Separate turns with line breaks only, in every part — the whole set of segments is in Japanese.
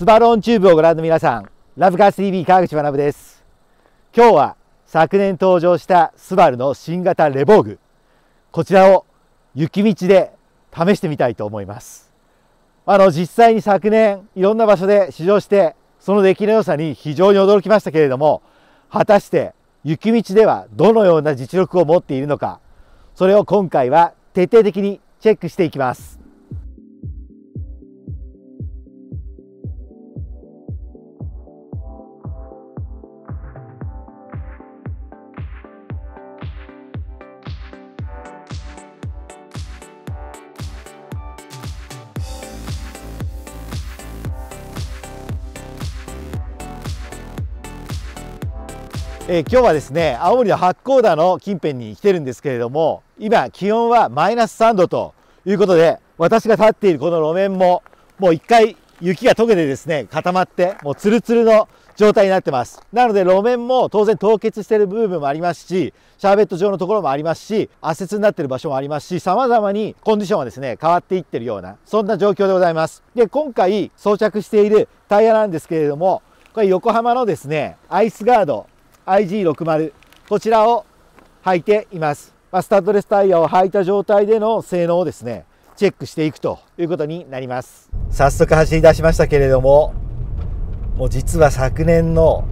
スバロンチューブをご覧の皆さん、ラブカース TV 川口学です。今日は昨年登場したスバルの新型レボーグ、こちらを雪道で試してみたいと思います。あの実際に昨年いろんな場所で試乗してその出来の良さに非常に驚きましたけれども果たして雪道ではどのような実力を持っているのかそれを今回は徹底的にチェックしていきます。えー、今日はですね青森の八甲田の近辺に来てるんですけれども今気温はマイナス3度ということで私が立っているこの路面ももう一回雪が溶けてですね固まってもうツルツルの状態になってます。なので路面も当然凍結している部分もありますしシャーベット状のところもありますし圧雪になっている場所もありますし様々にコンディションはですね変わっていってるようなそんな状況でございます。で今回装着しているタイヤなんですけれどもこれ横浜のですねアイスガード IG60 こちらを履いています、まあ、スタッドレスタイヤを履いた状態での性能をですねチェックしていくということになります。早速走り出しましたけれどももう実は昨年の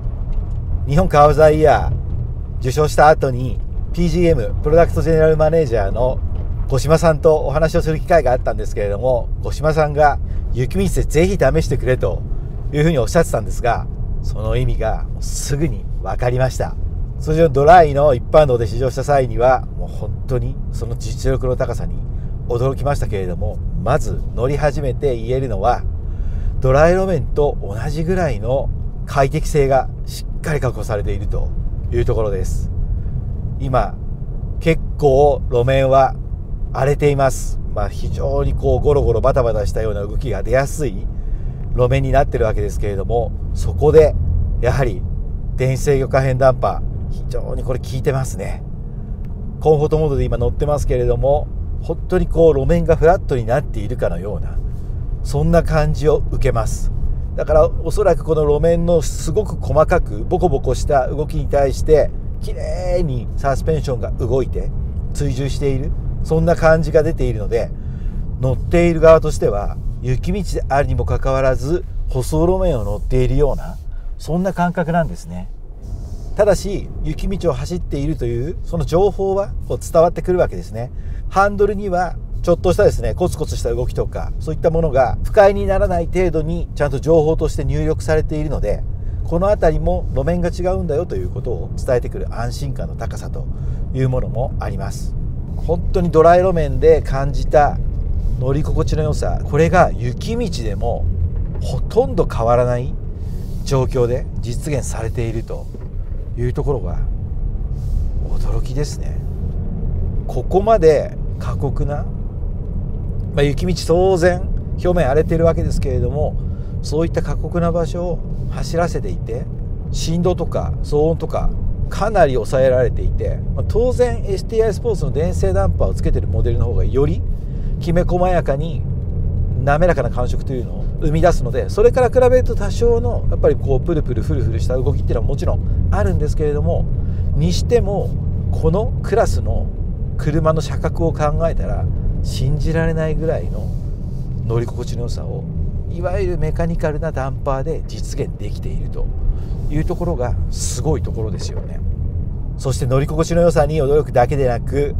日本カーザイヤー受賞した後に PGM プロダクトジェネラルマネージャーの五島さんとお話をする機会があったんですけれども五島さんが雪道でぜひ試してくれというふうにおっしゃってたんですがその意味がすぐに分かりました。通常ドライの一般道で試乗した際にはもう本当にその実力の高さに驚きましたけれどもまず乗り始めて言えるのはドライ路面と同じぐらいの快適性がしっかり確保されているというところです。今結構路面は荒れています。まあ、非常にこうゴロゴロバタバタしたような動きが出やすい路面になってるわけですけれどもそこでやはり電子制御可変ダンパー非常にこれ効いてますね。コンフォートモードで今乗ってますけれども本当にこう路面がフラットになっているかのようなそんな感じを受けます。だからおそらくこの路面のすごく細かくボコボコした動きに対して綺麗にサスペンションが動いて追従しているそんな感じが出ているので乗っている側としては雪道であるにもかかわらず舗装路面を乗っているようなそんな感覚なんですね。ただし雪道を走っているというその情報はこう伝わってくるわけですね。ハンドルにはちょっとしたですねコツコツした動きとかそういったものが不快にならない程度にちゃんと情報として入力されているのでこの辺りも路面が違うんだよということを伝えてくる安心感の高さというものもあります。本当にドライ路面で感じた乗り心地の良さこれが雪道でもほとんど変わらない状況で実現されているというところが驚きですね。ここまで過酷な、まあ、雪道当然表面荒れてるわけですけれどもそういった過酷な場所を走らせていて振動とか騒音とかかなり抑えられていて、まあ、当然 STI スポーツの電性ダンパーをつけてるモデルの方がよりきめ細やかに滑らかな感触というのを生み出すのでそれから比べると多少のやっぱりこうプルプルフルフルした動きっていうのはもちろんあるんですけれどもにしてもこのクラスの車の車格を考えたら信じられないぐらいの乗り心地の良さをいわゆるメカニカルなダンパーで実現できているというところがすごいところですよね。そして乗り心地の良さに驚くだけでなく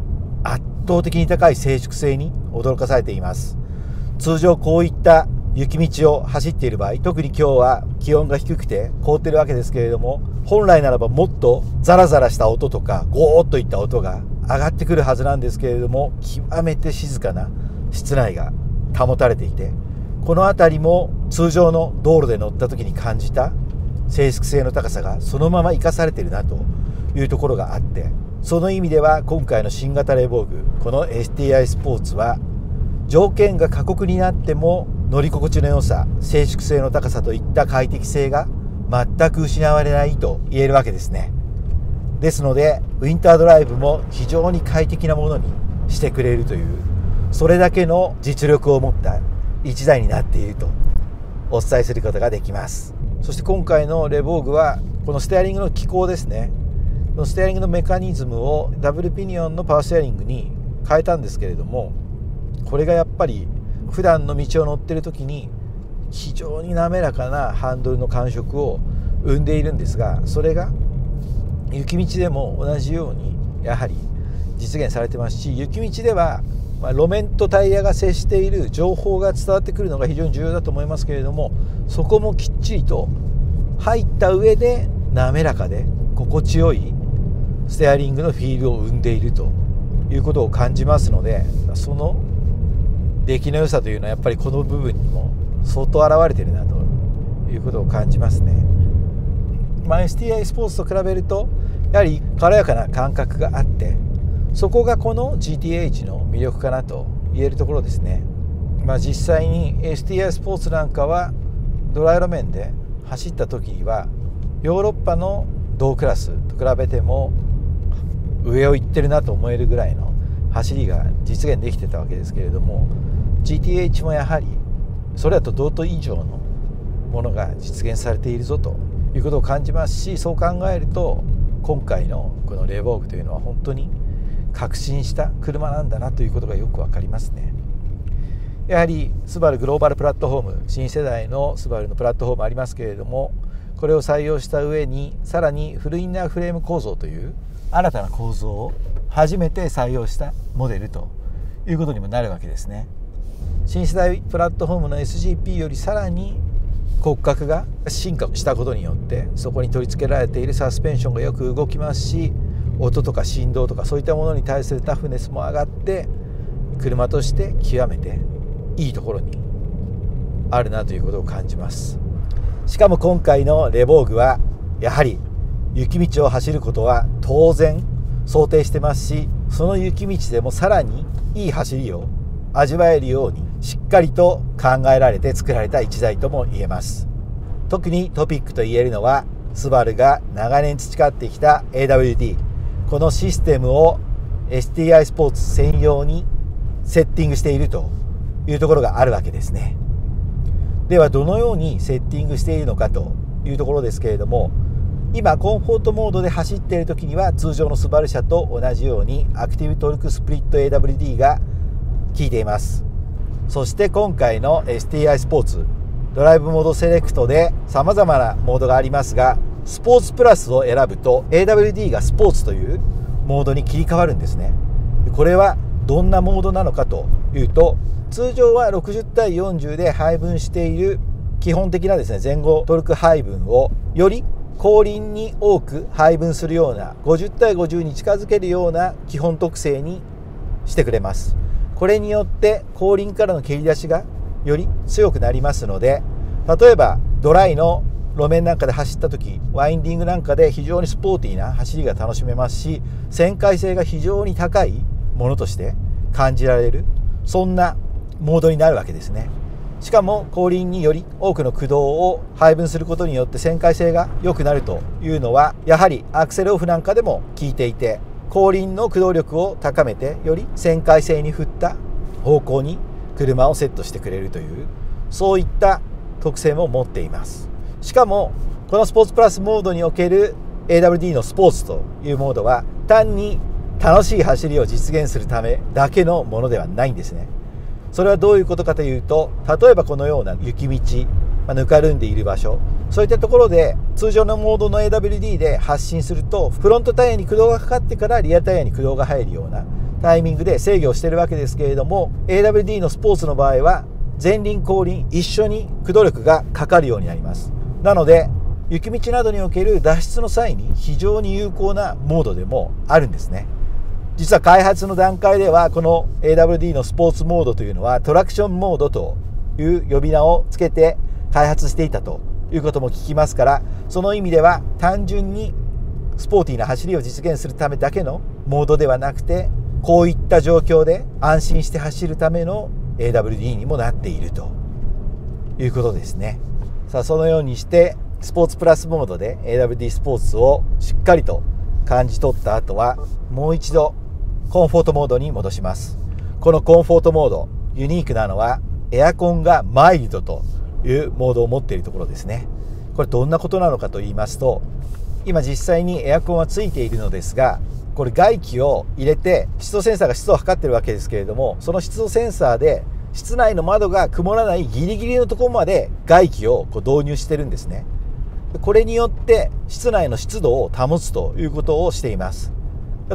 圧倒的に高い静粛性に驚かされています。通常こういった雪道を走っている場合特に今日は気温が低くて凍ってるわけですけれども本来ならばもっとザラザラした音とかゴーッといった音が上がってくるはずなんですけれども極めて静かな室内が保たれていてこの辺りも通常の道路で乗った時に感じた静粛性の高さがそのまま生かされてるなというところがあってその意味では今回の新型レボーグこの STI スポーツは条件が過酷になっても乗り心地の良さ静粛性の高さといった快適性が全く失われないと言えるわけですね。ですのでウィンタードライブも非常に快適なものにしてくれるというそれだけの実力を持った1台になっているとお伝えすることができます。そして今回のレボーグはこのステアリングの機構ですね。のステアリングのメカニズムをダブルピニオンのパワーステアリングに変えたんですけれどもこれがやっぱり普段の道を乗ってる時に非常に滑らかなハンドルの感触を生んでいるんですがそれが雪道でも同じようにやはり実現されてますし雪道ではま、路面とタイヤが接している情報が伝わってくるのが非常に重要だと思いますけれどもそこもきっちりと入った上で滑らかで心地よいステアリングのフィールを生んでいるということを感じますのでその出来の良さというのはやっぱりこの部分にも相当現れてるなということを感じますね。まあ、STI スポーツと比べるとやはり軽やかな感覚があってそこがこの GTH の魅力かなと言えるところですね、まあ、実際に STI スポーツなんかはドライ路面で走った時にはヨーロッパの同クラスと比べても上を行ってるなと思えるぐらいの走りが実現できてたわけですけれども GTH もやはりそれだと同等以上のものが実現されているぞということを感じますしそう考えると今回のこのレーボーグというのは本当に革新した車なんだなということがよく分かりますね。やはりスバルグローバルプラットフォーム新世代のスバルのプラットフォームありますけれどもこれを採用した上にさらにフルインナーフレーム構造という新たな構造を初めて採用したモデルということにもなるわけですね。新世代プラットフォームの SGP よりさらに骨格が進化したことによってそこに取り付けられているサスペンションがよく動きますし音とか振動とかそういったものに対するタフネスも上がって車として極めていいところにあるなということを感じます。しかも今回のレボーグはやはり雪道を走ることは当然想定してますしその雪道でもさらにいい走りを味わえるようにしっかりと考えられて作られた1台とも言えます。特にトピックと言えるのはスバルが長年培ってきた AWD このシステムを STI スポーツ専用にセッティングしているというところがあるわけですね。ではどのようにセッティングしているのかというところですけれども今コンフォートモードで走っている時には通常のスバル車と同じようにアクティブトルクスプリット AWD が効いています。そして今回の STI スポーツドライブモードセレクトで様々なモードがありますがスポーツプラスを選ぶと AWD がスポーツというモードに切り替わるんですね。これはどんなモードなのかというと通常は60対40で配分している基本的なですね前後トルク配分をより後輪に多く配分するような50対50に近づけるような基本特性にしてくれます。これによって後輪からの蹴り出しがより強くなりますので例えばドライの路面なんかで走った時ワインディングなんかで非常にスポーティーな走りが楽しめますし旋回性が非常に高いものとして感じられるそんなモードになるわけですね。しかも後輪により多くの駆動を配分することによって旋回性が良くなるというのはやはりアクセルオフなんかでも効いていて後輪の駆動力を高めてより旋回性に振った方向に車をセットしてくれるというそういった特性も持っています。しかもこのスポーツプラスモードにおける AWD のスポーツというモードは単に楽しい走りを実現するためだけのものではないんですね。それはどういうことかというと例えばこのような雪道、まあ、ぬかるんでいる場所そういったところで通常のモードの AWD で発進するとフロントタイヤに駆動がかかってからリアタイヤに駆動が入るようなタイミングで制御してるわけですけれども AWD のスポーツの場合は前輪後輪一緒に駆動力がかかるようになります。なので雪道などにおける脱出の際に非常に有効なモードでもあるんですね。実は開発の段階ではこの AWD のスポーツモードというのはトラクションモードという呼び名をつけて開発していたということも聞きますからその意味では単純にスポーティーな走りを実現するためだけのモードではなくてこういった状況で安心して走るための AWD にもなっているということですね。さあそのようにしてスポーツプラスモードで AWD スポーツをしっかりと感じ取った後はもう一度コンフォートモードに戻します。このコンフォートモードユニークなのはエアコンがマイルドというモードを持っているところですね。これどんなことなのかと言いますと今実際にエアコンはついているのですがこれ外気を入れて湿度センサーが湿度を測ってるわけですけれどもその湿度センサーで室内の窓が曇らないギリギリのところまで外気をこう導入してるんですね。これによって室内の湿度を保つということをしています。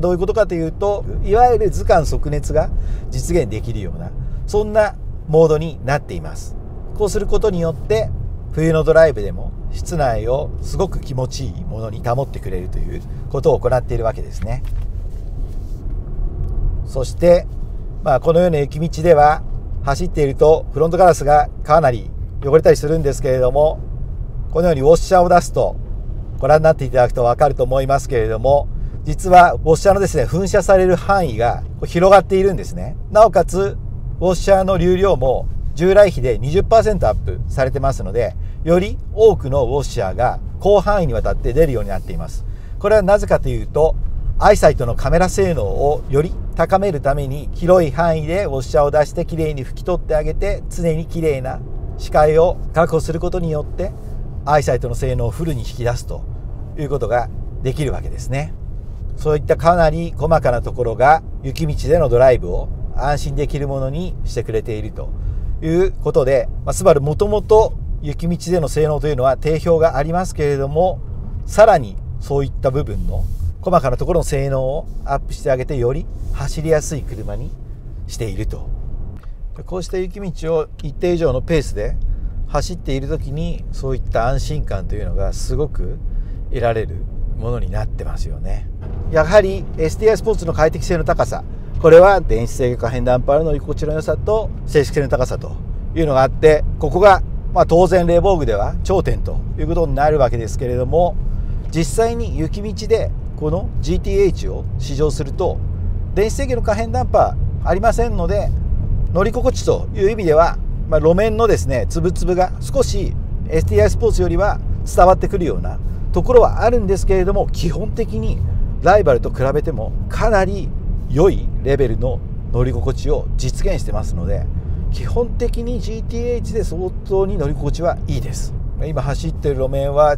どういうことかというといわゆる図鑑即熱が実現できるようなそんなモードになっています。こうすることによって冬のドライブでも室内をすごく気持ちいいものに保ってくれるということを行っているわけですね。そして、まあ、このような雪道では走っているとフロントガラスがかなり汚れたりするんですけれどもこのようにウォッシャーを出すとご覧になっていただくと分かると思いますけれども実はウォッシャーのですね噴射される範囲が広がっているんですね。なおかつウォッシャーの流量も従来比で20%アップされてますのでより多くのウォッシャーが広範囲にわたって出るようになっています。これはなぜかというとアイサイトのカメラ性能をより高めるために広い範囲でウォッシャーを出してきれいに拭き取ってあげて常にきれいな視界を確保することによってアイサイトの性能をフルに引き出すということができるわけですね。そういったかなり細かなところが雪道でのドライブを安心できるものにしてくれているということで、まあ、スバルもともと雪道での性能というのは定評がありますけれどもさらにそういった部分の細かなところの性能をアップしてあげてより走りやすい車にしていると。こうした雪道を一定以上のペースで走っている時にそういった安心感というのがすごく得られるものになってますよね。やはり STI スポーツの快適性の高さこれは電子制御可変ダンパーの乗り心地の良さと静粛性の高さというのがあってここがまあ当然レーボーグでは頂点ということになるわけですけれども実際に雪道でこの GTH を試乗すると電子制御の可変ダンパーありませんので乗り心地という意味ではまあ、路面のですね粒々が少し STI スポーツよりは伝わってくるようなところはあるんですけれども基本的にライバルと比べてもかなり良いレベルの乗り心地を実現してますので基本的に GTH で相当に乗り心地はいいです。今走ってる路面は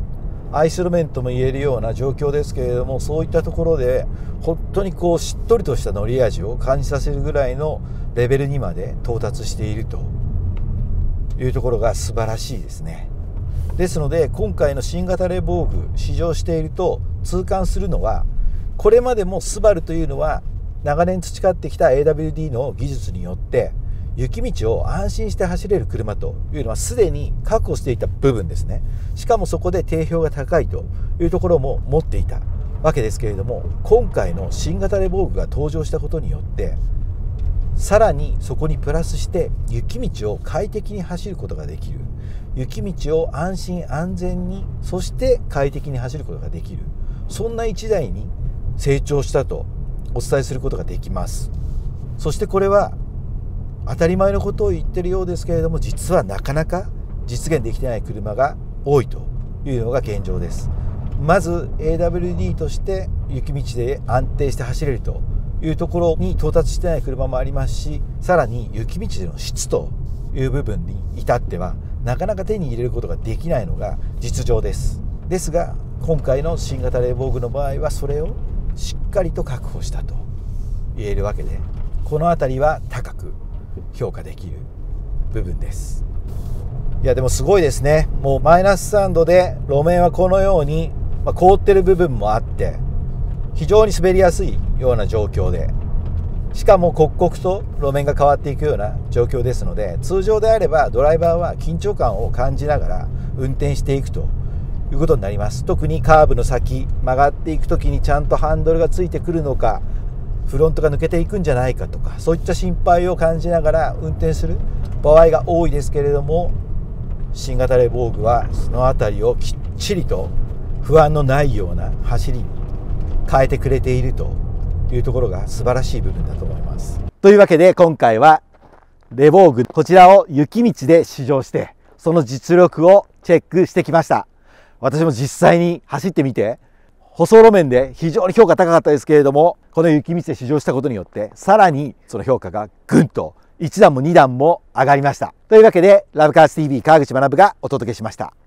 アイス路面とも言えるような状況ですけれどもそういったところで本当にこうしっとりとした乗り味を感じさせるぐらいのレベルにまで到達していると。いうところが素晴らしいですね。ですので今回の新型レボーグ試乗していると痛感するのはこれまでもスバルというのは長年培ってきた AWD の技術によって雪道を安心して走れる車というのはすでに確保していた部分ですね。しかもそこで定評が高いというところも持っていたわけですけれども今回の新型レボーグが登場したことによってさらにそこにプラスして雪道を快適に走ることができる。雪道を安心安全にそして快適に走ることができる。そんな一台に成長したとお伝えすることができます。そしてこれは当たり前のことを言ってるようですけれども実はなかなか実現できてない車が多いというのが現状です。まず AWD として雪道で安定して走れるというところに到達してない車もありますしさらに雪道での質という部分に至ってはなかなか手に入れることができないのが実情です。ですが今回の新型レボーグの場合はそれをしっかりと確保したと言えるわけでこの辺りは高く評価できる部分です。いやでもすごいですね。もうマイナス3度で路面はこのように、ま、凍ってる部分もあって非常に滑りやすいような状況で。しかも刻々と路面が変わっていくような状況ですので通常であればドライバーは緊張感を感じながら運転していくということになります特にカーブの先曲がっていく時にちゃんとハンドルがついてくるのかフロントが抜けていくんじゃないかとかそういった心配を感じながら運転する場合が多いですけれども新型レボーグはその辺りをきっちりと不安のないような走りに変えてくれているというところが素晴らしい部分だと思います。というわけで今回はレボーグこちらを雪道で試乗してその実力をチェックしてきました私も実際に走ってみて舗装路面で非常に評価高かったですけれどもこの雪道で試乗したことによってさらにその評価がぐんと1段も2段も上がりました。というわけで、ラブカー TV 川口学がお届けしました。